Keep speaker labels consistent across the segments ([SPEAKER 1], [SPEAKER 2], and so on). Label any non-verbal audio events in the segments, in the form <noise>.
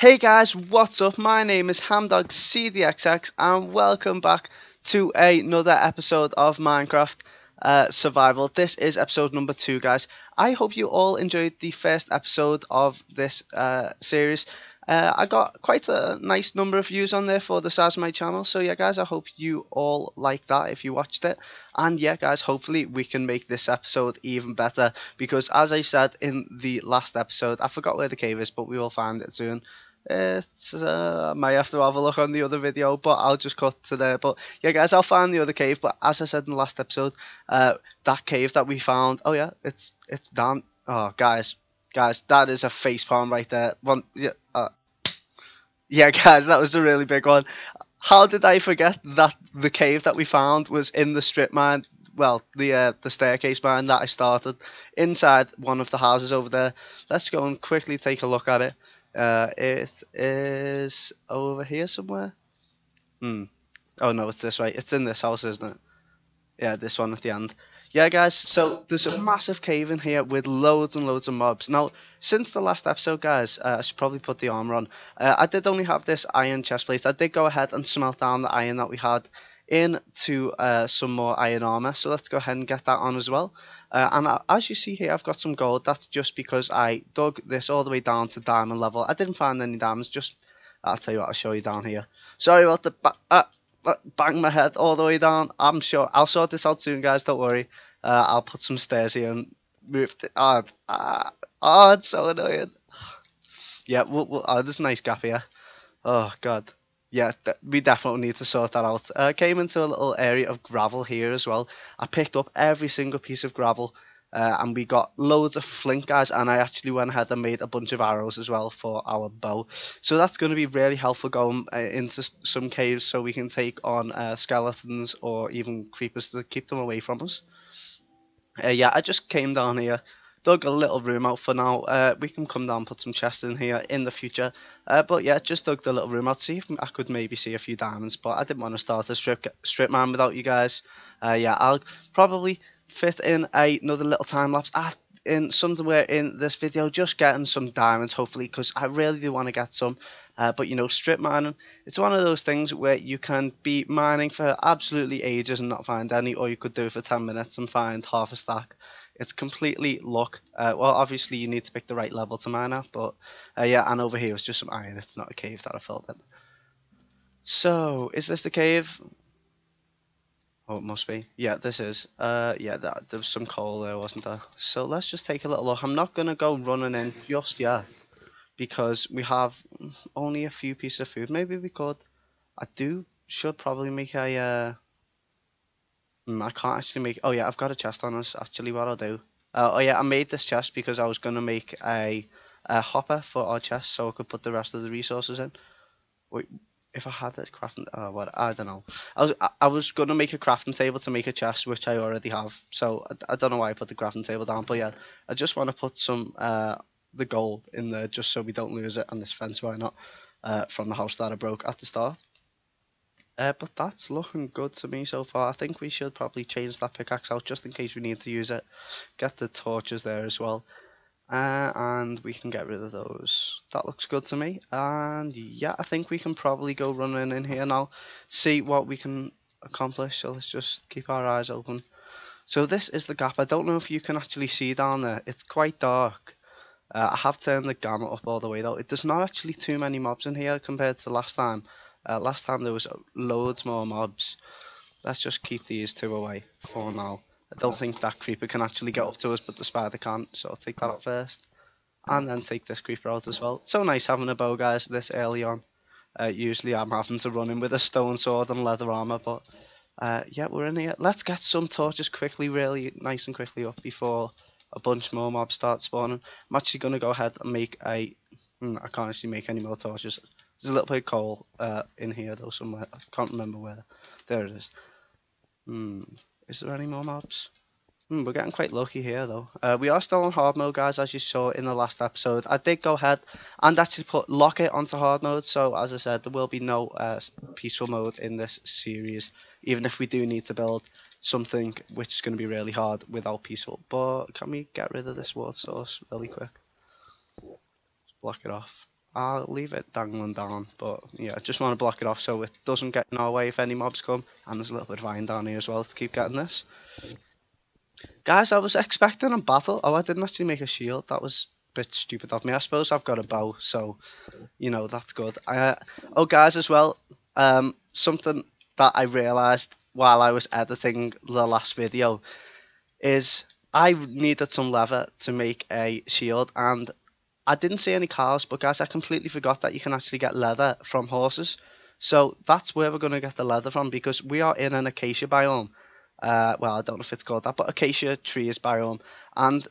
[SPEAKER 1] Hey guys, what's up? My name is Hamdog HamdogCDXX and welcome back to another episode of Minecraft uh, Survival. This is episode number two, guys. I hope you all enjoyed the first episode of this uh, series. Uh, I got quite a nice number of views on there for the size of my channel, so yeah, guys, I hope you all like that if you watched it. And yeah, guys, hopefully we can make this episode even better because, as I said in the last episode, I forgot where the cave is, but we will find it soon. It's uh, I might have to have a look on the other video, but I'll just cut to there. But yeah, guys, I'll find the other cave. But as I said in the last episode, uh, that cave that we found. Oh yeah, it's it's down. Oh guys, guys, that is a face palm right there. One, yeah, uh, yeah, <laughs> guys, that was a really big one. How did I forget that the cave that we found was in the strip mine? Well, the uh, the staircase mine that I started inside one of the houses over there. Let's go and quickly take a look at it. Uh, it is over here somewhere. Hmm. Oh no, it's this way. It's in this house, isn't it? Yeah, this one at the end. Yeah, guys. So there's a massive cave in here with loads and loads of mobs. Now, since the last episode, guys, uh, I should probably put the armor on. Uh, I did only have this iron chest plate. I did go ahead and smelt down the iron that we had into uh, some more iron armor. So let's go ahead and get that on as well. Uh, and as you see here, I've got some gold. That's just because I dug this all the way down to diamond level. I didn't find any diamonds. Just I'll tell you what. I'll show you down here. Sorry about the ba uh, bang my head all the way down. I'm sure I'll sort this out soon, guys. Don't worry. Uh, I'll put some stairs here and move. The, oh, uh, oh, it's so annoying. Yeah, we'll, we'll, oh, there's a nice gap here. Oh god yeah, we definitely need to sort that out. I uh, came into a little area of gravel here as well. I picked up every single piece of gravel uh, and we got loads of flint guys and I actually went ahead and made a bunch of arrows as well for our bow. So that's going to be really helpful going uh, into some caves so we can take on uh, skeletons or even creepers to keep them away from us. Uh, yeah, I just came down here dug a little room out for now. Uh, we can come down put some chests in here in the future. Uh, but yeah, just dug the little room out. See if I could maybe see a few diamonds. But I didn't want to start a strip strip mine without you guys. Uh, yeah, I'll probably fit in a, another little time lapse. In somewhere in this video, just getting some diamonds hopefully, because I really do want to get some. Uh, but you know, strip mining, it's one of those things where you can be mining for absolutely ages and not find any, or you could do it for 10 minutes and find half a stack. It's completely luck. Uh, well, obviously you need to pick the right level to mine at, but uh, yeah, and over here it's just some iron. It's not a cave that I filled in. So, is this the cave? Oh, it must be. Yeah, this is. Uh, yeah, that, there was some coal there, wasn't there? So let's just take a little look. I'm not going to go running in just yet because we have only a few pieces of food. Maybe we could. I do should probably make a uh, Mm, I can't actually make. Oh yeah, I've got a chest on us. Actually, what I'll do. Uh, oh yeah, I made this chest because I was gonna make a, a hopper for our chest, so I could put the rest of the resources in. Wait, if I had a crafting, oh what I don't know. I was I, I was gonna make a crafting table to make a chest, which I already have. So I, I don't know why I put the crafting table down, but yeah, I just want to put some uh the gold in there just so we don't lose it, and this fence why not uh from the house that I broke at the start. Uh, but that's looking good to me so far. I think we should probably change that pickaxe out just in case we need to use it. Get the torches there as well. Uh, and we can get rid of those. That looks good to me. And yeah, I think we can probably go running in here now. See what we can accomplish. So let's just keep our eyes open. So this is the gap. I don't know if you can actually see down there. It's quite dark. Uh, I have turned the gamma up all the way though. It does not actually too many mobs in here compared to last time. Uh, last time there was loads more mobs. Let's just keep these two away for now. I don't think that creeper can actually get up to us, but the spider can't, so I'll take that out first. And then take this creeper out as well. So nice having a bow, guys, this early on. Uh, usually I'm having to run in with a stone sword and leather armor, but uh, yeah, we're in here. Let's get some torches quickly, really nice and quickly up before a bunch more mobs start spawning. I'm actually going to go ahead and make a... Hmm, I can't actually make any more torches. There's a little bit of coal uh, in here though somewhere. I can't remember where. There it is. Hmm. Is there any more mobs? Hmm, we're getting quite lucky here though. Uh, we are still on hard mode guys as you saw in the last episode. I did go ahead and actually put lock it onto hard mode so as I said there will be no uh, peaceful mode in this series even if we do need to build something which is going to be really hard without peaceful. But can we get rid of this water source really quick? Just block it off. I'll leave it dangling down, but yeah, I just want to block it off so it doesn't get in our way if any mobs come. And there's a little bit of iron down here as well to keep getting this. Guys, I was expecting a battle. Oh, I didn't actually make a shield. That was a bit stupid of me. I suppose I've got a bow, so, you know, that's good. Uh, oh, guys, as well, um, something that I realised while I was editing the last video is I needed some leather to make a shield, and I didn't see any cows, but guys, I completely forgot that you can actually get leather from horses. So that's where we're going to get the leather from because we are in an acacia biome. Uh, well, I don't know if it's called that, but acacia trees biome, and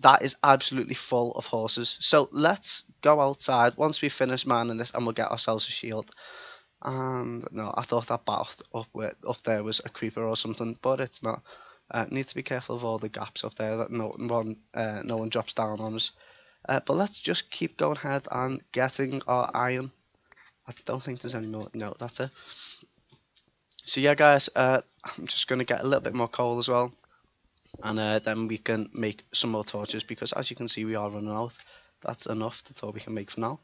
[SPEAKER 1] that is absolutely full of horses. So let's go outside once we finish mining this, and we'll get ourselves a shield. And no, I thought that up with, up there was a creeper or something, but it's not. Uh, need to be careful of all the gaps up there that no one uh, no one drops down on us. Uh, but let's just keep going ahead and getting our iron. I don't think there's any more. No, that's it. So yeah, guys, uh, I'm just going to get a little bit more coal as well. And uh, then we can make some more torches because as you can see we are running out. That's enough. That's all we can make for now.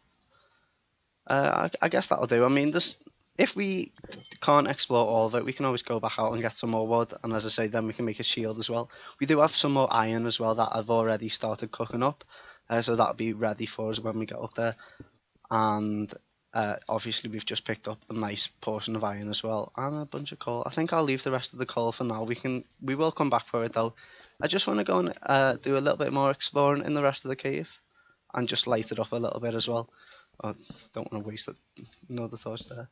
[SPEAKER 1] Uh, I, I guess that'll do. I mean, this if we can't explore all of it, we can always go back out and get some more wood. And as I say, then we can make a shield as well. We do have some more iron as well that I've already started cooking up. Uh, so that'll be ready for us when we get up there. And uh, obviously we've just picked up a nice portion of iron as well and a bunch of coal. I think I'll leave the rest of the coal for now. We can we will come back for it though. I just want to go and uh, do a little bit more exploring in the rest of the cave and just light it up a little bit as well. I don't want to waste another torch there.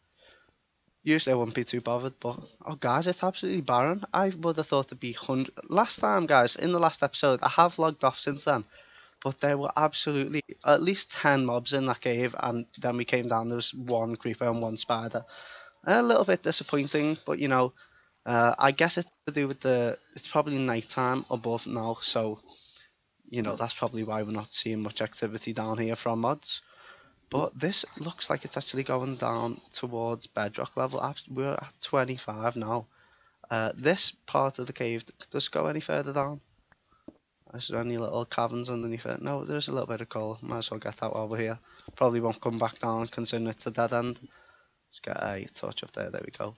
[SPEAKER 1] Usually I wouldn't be too bothered, but oh guys, it's absolutely barren. I would have thought it'd be hundred. Last time, guys, in the last episode, I have logged off since then but there were absolutely at least 10 mobs in that cave and then we came down there was one creeper and one spider. A little bit disappointing but you know uh, I guess it's to do with the it's probably nighttime above now so you know that's probably why we're not seeing much activity down here from mobs. But this looks like it's actually going down towards bedrock level. We're at 25 now. Uh, this part of the cave does go any further down is there any little caverns underneath it? No, there's a little bit of coal. Might as well get that over here. Probably won't come back down considering it's a dead end. Let's get a torch up there. There we go.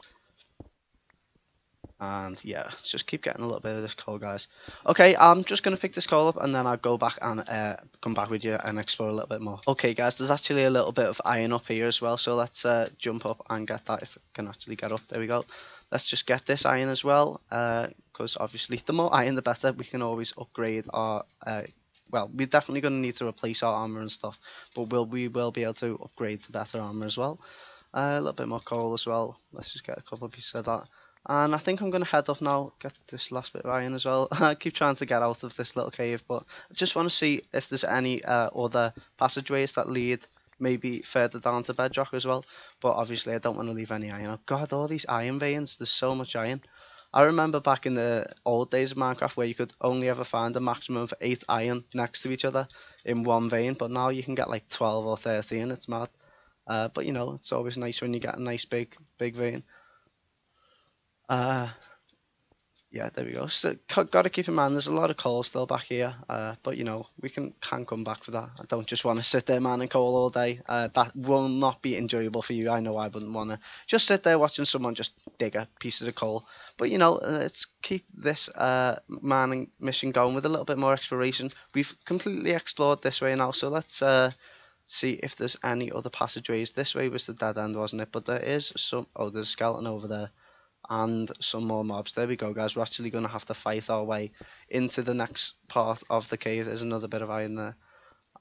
[SPEAKER 1] And yeah, just keep getting a little bit of this coal, guys. Okay, I'm just going to pick this coal up and then I'll go back and uh, come back with you and explore a little bit more. Okay, guys, there's actually a little bit of iron up here as well. So let's uh, jump up and get that if I can actually get up. There we go let's just get this iron as well because uh, obviously the more iron the better we can always upgrade our uh, well we're definitely going to need to replace our armor and stuff but we'll, we will be able to upgrade to better armor as well uh, a little bit more coal as well let's just get a couple of pieces of that and I think I'm going to head off now, get this last bit of iron as well. <laughs> I keep trying to get out of this little cave, but I just want to see if there's any uh, other passageways that lead maybe further down to bedrock as well. But obviously, I don't want to leave any iron. Oh, God, all these iron veins. There's so much iron. I remember back in the old days of Minecraft where you could only ever find a maximum of 8 iron next to each other in one vein, but now you can get like 12 or 13, it's mad. Uh, but you know, it's always nice when you get a nice big big vein. Uh, yeah, there we go. So, got to keep in mind, there's a lot of coal still back here, uh, but you know, we can can come back for that. I don't just want to sit there mining coal all day. Uh, that will not be enjoyable for you. I know I wouldn't want to just sit there watching someone just dig a pieces of coal. But you know, let's keep this uh, mining mission going with a little bit more exploration. We've completely explored this way now, so let's uh, see if there's any other passageways. This way was the dead end, wasn't it? But there is some. Oh, there's a skeleton over there and some more mobs. There we go, guys. We're actually going to have to fight our way into the next part of the cave. There's another bit of iron there.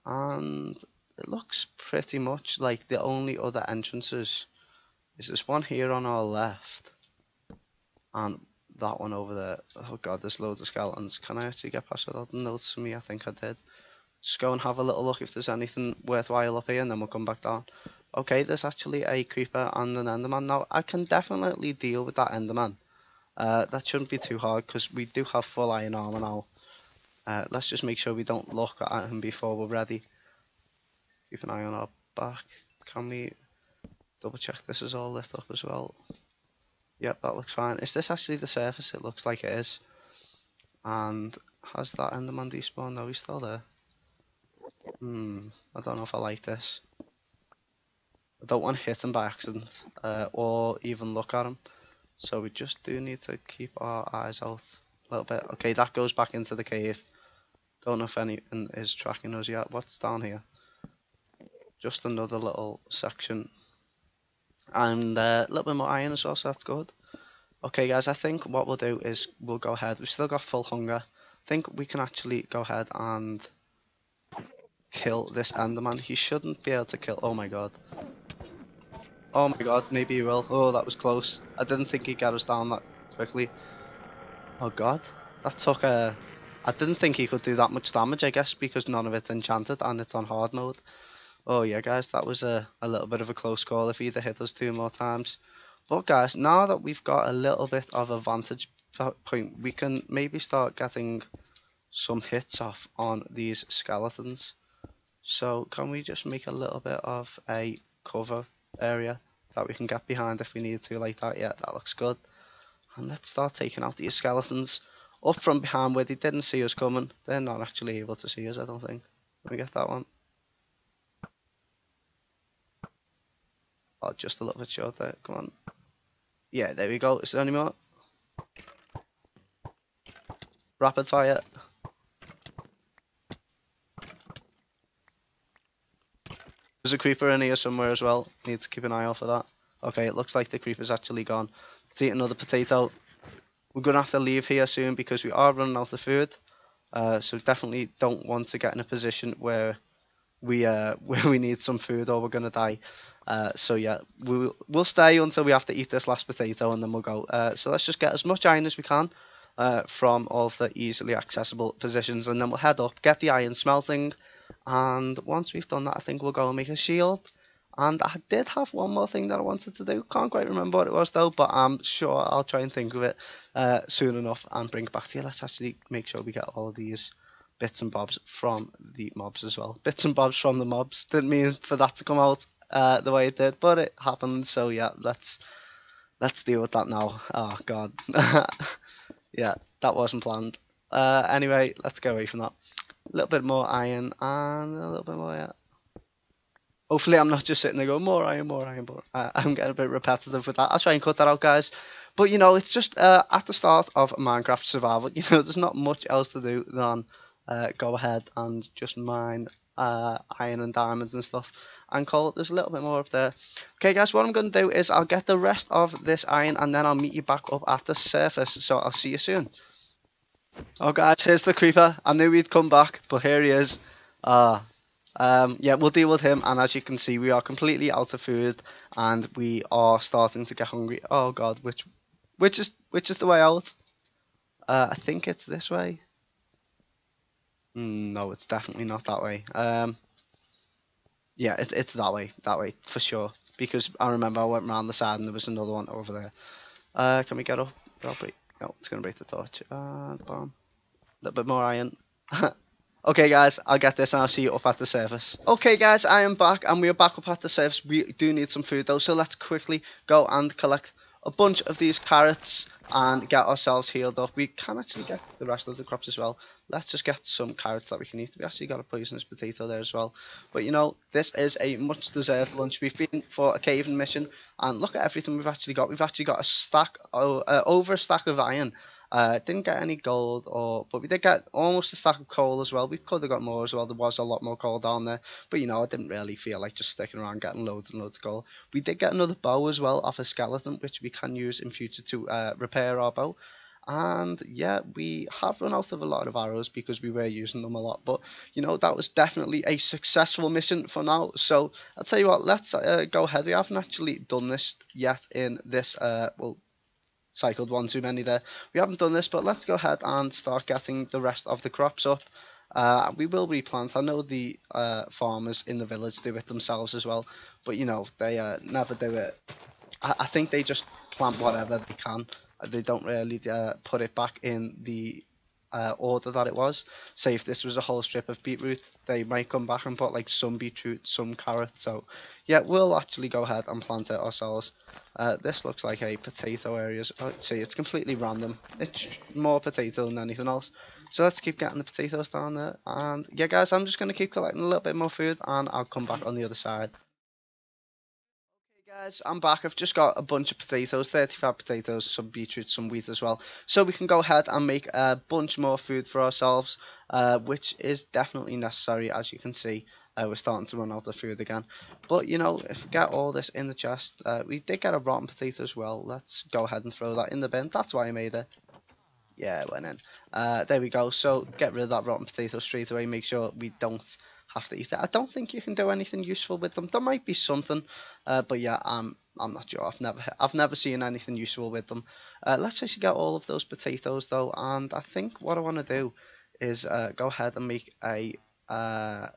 [SPEAKER 1] And it looks pretty much like the only other entrances is this one here on our left. And that one over there. Oh god, there's loads of skeletons. Can I actually get past without to me? I think I did. Just go and have a little look if there's anything worthwhile up here and then we'll come back down. Okay, there's actually a creeper and an enderman. Now, I can definitely deal with that enderman. Uh, that shouldn't be too hard because we do have full iron armor now. Uh, let's just make sure we don't look at him before we're ready. Keep an eye on our back. Can we double check this is all lit up as well? Yep, that looks fine. Is this actually the surface? It looks like it is. And has that enderman despawned? No, he's still there. Hmm, I don't know if I like this. I don't want to hit him by accident uh, or even look at him. So we just do need to keep our eyes out a little bit. Okay, that goes back into the cave. Don't know if anyone is tracking us yet. What's down here? Just another little section. And uh, a little bit more iron as well, so that's good. Okay guys, I think what we'll do is we'll go ahead. We've still got full hunger. I think we can actually go ahead and kill this Enderman. He shouldn't be able to kill... Oh my god. Oh my god, maybe he will. Oh, that was close. I didn't think he'd get us down that quickly. Oh god. That took a... I didn't think he could do that much damage, I guess, because none of it's enchanted and it's on hard mode. Oh yeah, guys, that was a, a little bit of a close call if he'd hit us two more times. But guys, now that we've got a little bit of a vantage point, we can maybe start getting some hits off on these skeletons. So can we just make a little bit of a cover area that we can get behind if we need to like that? Yeah, that looks good. And let's start taking out these skeletons up from behind where they didn't see us coming. They're not actually able to see us, I don't think. Let me get that one. Oh, just a little bit short there. Come on. Yeah, there we go. Is there any more? Rapid fire. There's a creeper in here somewhere as well. Need to keep an eye out for that. Okay, it looks like the creeper's actually gone. Let's eat another potato. We're going to have to leave here soon because we are running out of food. Uh, so definitely don't want to get in a position where we uh, <laughs> where we need some food or we're going to die. Uh, so yeah, we'll, we'll stay until we have to eat this last potato and then we'll go. Uh, so let's just get as much iron as we can uh, from all the easily accessible positions and then we'll head up, get the iron smelting and once we've done that I think we'll go and make a shield. And I did have one more thing that I wanted to do. Can't quite remember what it was though, but I'm sure I'll try and think of it uh, soon enough and bring it back to you. Let's actually make sure we get all of these bits and bobs from the mobs as well. Bits and bobs from the mobs. Didn't mean for that to come out uh, the way it did, but it happened. So yeah, let's let's deal with that now. Oh god, <laughs> yeah, that wasn't planned. Uh, anyway, let's go away from that. A little bit more iron and a little bit more. Hopefully, I'm not just sitting there going more iron, more iron. Uh, I'm getting a bit repetitive with that. I'll try and cut that out, guys. But you know, it's just uh, at the start of Minecraft Survival. <laughs> You know, there's not much else to do than uh, go ahead and just mine uh, iron and diamonds and stuff and coal. There's a little bit more up there. Okay guys, what I'm going to do is I'll get the rest of this iron and then I'll meet you back up at the surface. So I'll see you soon. Oh guys, here's the creeper. I knew he'd come back, but here he is. Uh, um, yeah, we'll deal with him and as you can see we are completely out of food and we are starting to get hungry. Oh god, which which is which is the way out? Uh, I think it's this way. Mm, no, it's definitely not that way. Um, yeah, it's it's that way, that way for sure. Because I remember I went around the side and there was another one over there. Uh, can we get up? Break. No, it's gonna break the torch. Uh, bomb. A little bit more iron. <laughs> okay, guys, I'll get this and I'll see you up at the surface. Okay, guys, I am back and we are back up at the surface. We do need some food though, so let's quickly go and collect a bunch of these carrots and get ourselves healed up. We can actually get the rest of the crops as well. Let's just get some carrots that we can eat. We actually got a poisonous potato there as well. But you know, this is a much deserved lunch. We've been for a caving mission and look at everything we've actually got. We've actually got a stack, uh, over a stack of iron uh, didn't get any gold, or but we did get almost a stack of coal as well. We could have got more as well. There was a lot more coal down there, but you know I didn't really feel like just sticking around getting loads and loads of coal. We did get another bow as well off a skeleton, which we can use in future to uh, repair our bow. And yeah, we have run out of a lot of arrows because we were using them a lot. But you know that was definitely a successful mission for now. So I'll tell you what, let's uh, go ahead. We haven't actually done this yet in this uh, well cycled one too many there. We haven't done this, but let's go ahead and start getting the rest of the crops up. Uh, we will replant. I know the uh, farmers in the village do it themselves as well, but you know they uh, never do it. I, I, think they just plant whatever they can. They don't really uh, put it back in the uh, order that it was. Say if this was a whole strip of beetroot, they might come back and put like some beetroot, some carrot. So yeah, we'll actually go ahead and plant it ourselves. Uh, this looks like a potato area. Oh, see, it's completely random. It's more potato than anything else. So let's keep getting the potatoes down there. And yeah, guys, I'm just going to keep collecting a little bit more food and I'll come back on the other side. Guys, I'm back. I've just got a bunch of potatoes, 35 potatoes, some beetroot, some wheat as well. So we can go ahead and make a bunch more food for ourselves, uh, which is definitely necessary, as you can see. Uh, we're starting to run out of food again. But, you know, if we get all this in the chest, uh, we did get a rotten potato as well. Let's go ahead and throw that in the bin. That's why I made it. Yeah, it went in. Uh, there we go. So get rid of that rotten potato straight away. Make sure we don't have to eat it. I don't think you can do anything useful with them. There might be something, uh, but yeah, I'm I'm not sure. I've never I've never seen anything useful with them. Uh, let's actually get all of those potatoes though, and I think what I want to do is uh, go ahead and make a uh,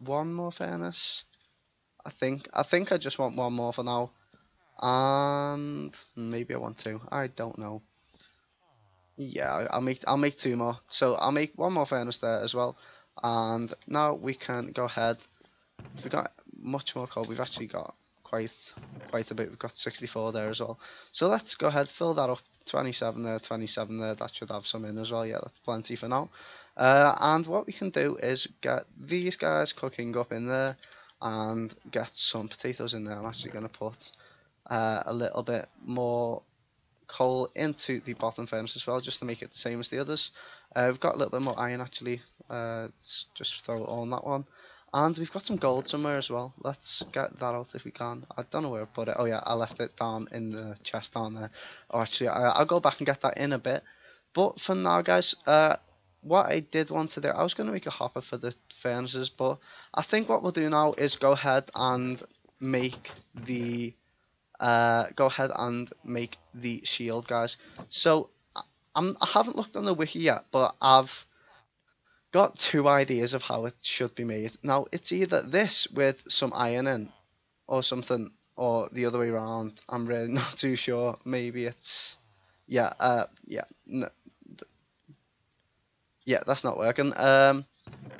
[SPEAKER 1] one more furnace. I think I think I just want one more for now, and maybe I want two. I don't know. Yeah, I'll make I'll make two more. So I'll make one more furnace there as well and now we can go ahead. If we got much more coal we've actually got quite quite a bit. We've got 64 there as well. So let's go ahead fill that up. 27 there 27 there. That should have some in as well. Yeah that's plenty for now. Uh, and what we can do is get these guys cooking up in there and get some potatoes in there. I'm actually going to put uh, a little bit more coal into the bottom furnace as well just to make it the same as the others uh, we've got a little bit more iron actually. Uh, just throw it on that one. And we've got some gold somewhere as well. Let's get that out if we can. I don't know where I put it. Oh yeah, I left it down in the chest down there. Oh, actually, I, will go back and get that in a bit. But for now, guys, uh, what I did want to do, I was going to make a hopper for the furnaces, but I think what we'll do now is go ahead and make the uh, go ahead and make the shield, guys. So I'm, I haven't looked on the wiki yet, but I've got two ideas of how it should be made. Now, it's either this with some iron in, or something, or the other way around. I'm really <laughs> not too sure. Maybe it's, yeah, uh, yeah, no, yeah, that's not working. Um,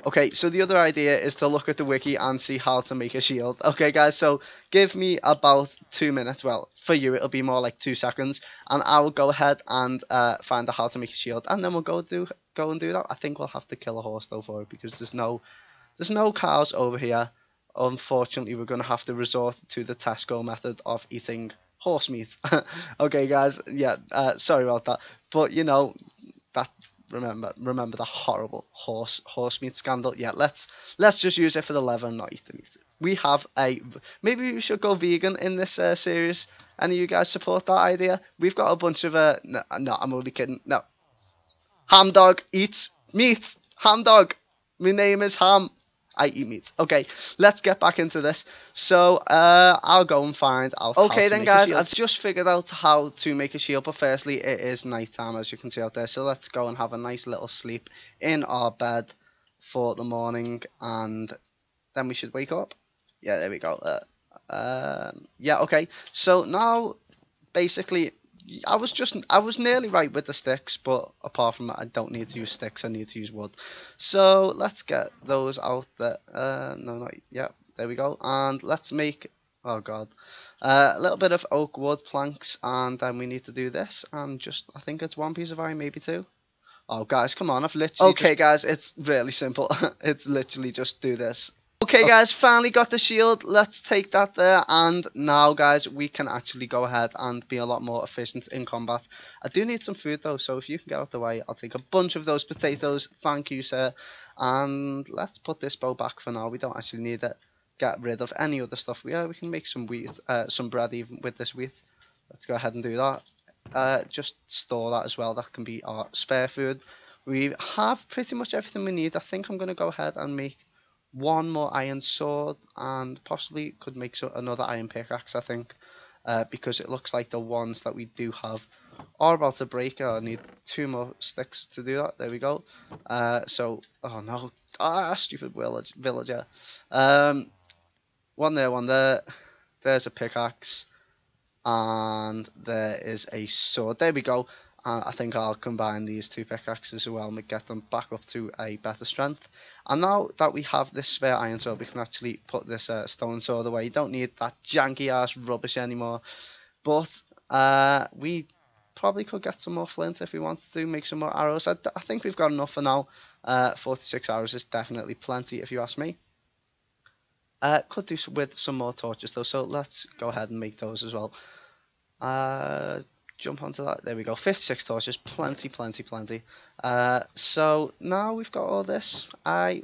[SPEAKER 1] Okay, so the other idea is to look at the wiki and see how to make a shield. Okay, guys, so give me about two minutes. Well, for you, it'll be more like two seconds, and I will go ahead and uh, find out how to make a shield, and then we'll go do go and do that. I think we'll have to kill a horse though for it because there's no there's no cows over here. Unfortunately, we're going to have to resort to the Tesco method of eating horse meat. <laughs> okay, guys, yeah, uh, sorry about that, but you know remember remember the horrible horse horse meat scandal. Yeah, let's let's just use it for the leather and not eat the meat. We have a maybe we should go vegan in this uh, series. Any of you guys support that idea? We've got a bunch of uh no, no I'm only kidding. No, ham dog eats meat. Ham dog. My name is Ham. I eat meat. Okay, let's get back into this. So, uh, I'll go and find out. Okay, then, guys, I've just figured out how to make a shield, but firstly, it is night time, as you can see out there. So, let's go and have a nice little sleep in our bed for the morning, and then we should wake up. Yeah, there we go. Uh, um, yeah, okay. So, now, basically, I was just I was nearly right with the sticks, but apart from that, I don't need to use sticks. I need to use wood. So let's get those out there. Uh, no, not yeah. There we go. And let's make oh god, uh, a little bit of oak wood planks, and then we need to do this. And just I think it's one piece of iron, maybe two. Oh guys, come on! I've literally okay, guys. It's really simple. <laughs> it's literally just do this. Okay guys, finally got the shield. Let's take that there. And now guys, we can actually go ahead and be a lot more efficient in combat. I do need some food though, so if you can get out the way, I'll take a bunch of those potatoes. Thank you, sir. And let's put this bow back for now. We don't actually need it. Get rid of any other stuff. Yeah, we can make some wheat, uh, some bread even with this wheat. Let's go ahead and do that. Uh, just store that as well. That can be our spare food. We have pretty much everything we need. I think I'm going to go ahead and make one more iron sword and possibly could make so another iron pickaxe I think uh, because it looks like the ones that we do have are about to break. I need two more sticks to do that. There we go. Uh, so oh no. Ah stupid village villager. Um, one there one there. There's a pickaxe and there is a sword. There we go I think I'll combine these two pickaxes as well and get them back up to a better strength. And now that we have this spare iron sword, we can actually put this uh, stone sword away. You don't need that janky ass rubbish anymore. But uh, we probably could get some more flint if we wanted to, make some more arrows. I, I think we've got enough for now. Uh, 46 arrows is definitely plenty if you ask me. Uh, could do with some more torches though, so let's go ahead and make those as well. Uh, jump onto that. There we go. 56 torches. Plenty, plenty, plenty. Uh, so now we've got all this. I,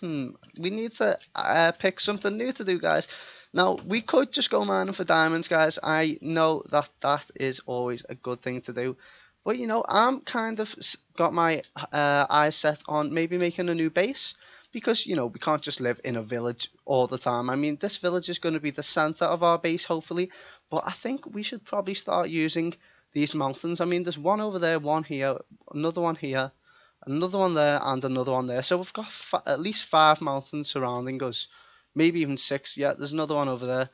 [SPEAKER 1] hmm, we need to uh, pick something new to do, guys. Now, we could just go mining for diamonds, guys. I know that that is always a good thing to do. But, you know, I'm kind of got my uh, eyes set on maybe making a new base. Because, you know, we can't just live in a village all the time. I mean, this village is going to be the center of our base, hopefully. But I think we should probably start using these mountains. I mean, there's one over there, one here, another one here, another one there, and another one there. So we've got at least five mountains surrounding us maybe even six. Yeah, there's another one over there.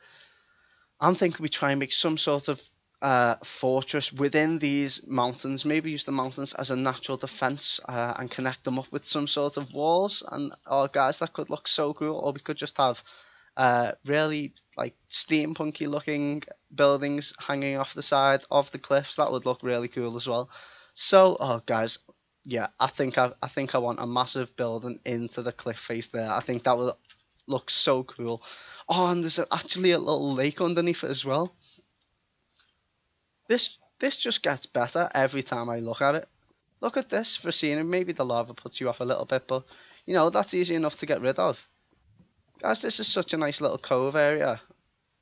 [SPEAKER 1] I'm thinking we try and make some sort of uh, fortress within these mountains. Maybe use the mountains as a natural defense uh, and connect them up with some sort of walls. And oh, guys, that could look so cool. Or we could just have uh, really like steampunky looking buildings hanging off the side of the cliffs. That would look really cool as well. So, oh, guys, yeah, I think I, I think I want a massive building into the cliff face there. I think that would look so cool. Oh, and there's actually a little lake underneath it as well. This this just gets better every time I look at it. Look at this for seeing Maybe the lava puts you off a little bit, but you know that's easy enough to get rid of. Guys, this is such a nice little cove area.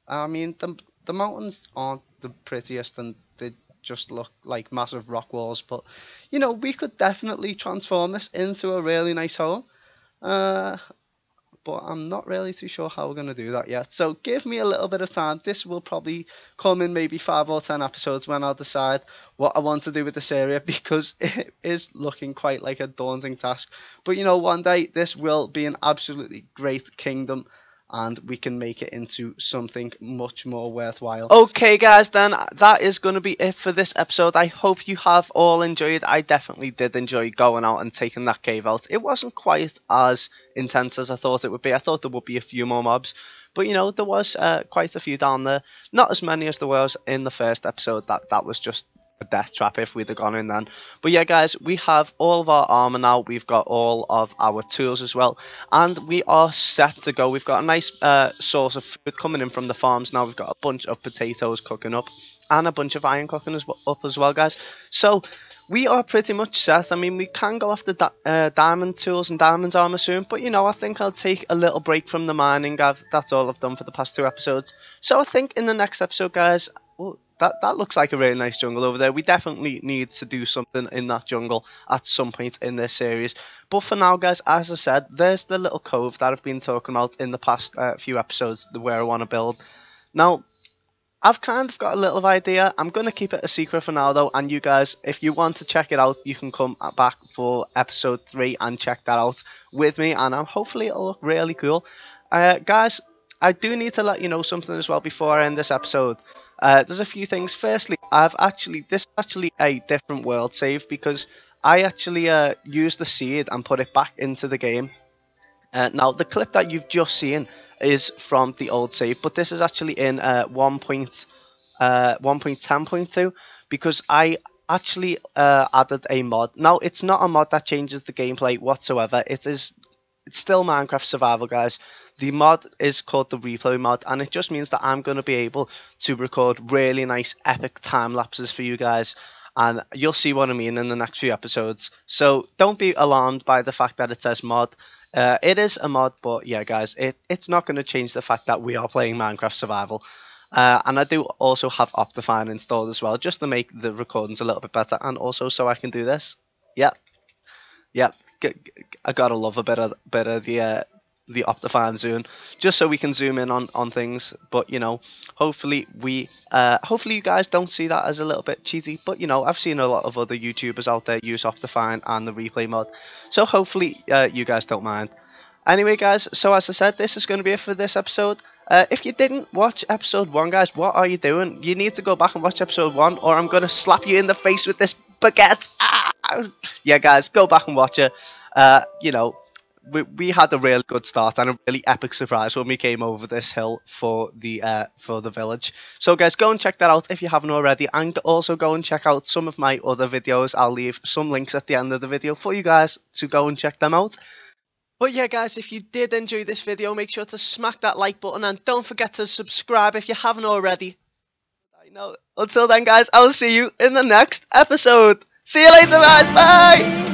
[SPEAKER 1] I mean, the the mountains aren't the prettiest, and they just look like massive rock walls. But you know, we could definitely transform this into a really nice home. Uh, but I'm not really too sure how we're going to do that yet. So give me a little bit of time. This will probably come in maybe five or ten episodes when I'll decide what I want to do with this area <laughs> because it is looking quite like a daunting task. But you know, one day this will be an absolutely great kingdom and we can make it into something much more worthwhile. Okay, guys, then that is going to be it for this episode. I hope you have all enjoyed. I definitely did enjoy going out and taking that cave out. It wasn't quite as intense as I thought it would be. I thought there would be a few more mobs. But you know, there was uh, quite a few down there. Not as many as there was in the first episode. That that was just a death trap if we'd have gone in then. But yeah, guys, we have all of our armor now. We've got all of our tools as well. And we are set to go. We've got a nice uh, source of food coming in from the farms now. We've got a bunch of potatoes cooking up and a bunch of iron cooking as well, up as well, guys. So we are pretty much set. I mean, we can go after di uh, diamond tools and diamonds armor soon, but you know, I think I'll take a little break from the mining. I've, that's all I've done for the past two episodes. So I think in the next episode, guys, that that looks like a really nice jungle over there. We definitely need to do something in that jungle at some point in this series. But for now, guys, as I said, there's the little cove that I've been talking about in the past uh, few episodes where I want to build. Now, I've kind of got a little idea. I'm going to keep it a secret for now, though. And you guys, if you want to check it out, you can come back for episode 3 and check that out with me. And hopefully it'll look really cool. Uh, guys, I do need to let you know something as well before I end this episode. Uh, there's a few things. Firstly, I've actually this is actually a different world save because I actually uh, used the seed and put it back into the game. Uh, now the clip that you've just seen is from the old save, but this is actually in uh, 1.10.2 uh, because I actually uh, added a mod. Now it's not a mod that changes the gameplay whatsoever. It is it's still Minecraft Survival, guys. The mod is called the replay mod, and it just means that I'm going to be able to record really nice, epic time lapses for you guys. And you'll see what I mean in the next few episodes. So don't be alarmed by the fact that it says mod. Uh, it is a mod, but yeah, guys, it, it's not going to change the fact that we are playing Minecraft Survival. Uh, and I do also have Optifine installed as well, just to make the recordings a little bit better, and also so I can do this. Yep, yep. I gotta love a bit of bit of the uh, the Optifine zoom, just so we can zoom in on on things. But you know, hopefully we uh, hopefully you guys don't see that as a little bit cheesy. But you know, I've seen a lot of other YouTubers out there use Optifine and the replay mod, so hopefully uh, you guys don't mind. Anyway, guys, so as I said, this is going to be it for this episode. Uh, if you didn't watch episode 1, guys, what are you doing? You need to go back and watch episode 1, or I'm going to slap you in the face with this baguette. Ah! Yeah, guys, go back and watch it. Uh, you know, we, we had a really good start and a really epic surprise when we came over this hill for the uh, for the village. So guys, go and check that out if you haven't already, and also go and check out some of my other videos. I'll leave some links at the end of the video for you guys to go and check them out. But yeah, guys, if you did enjoy this video, make sure to smack that like button and don't forget to subscribe if you haven't already. I know. Until then, guys, I'll see you in the next episode. See you later, guys. Bye.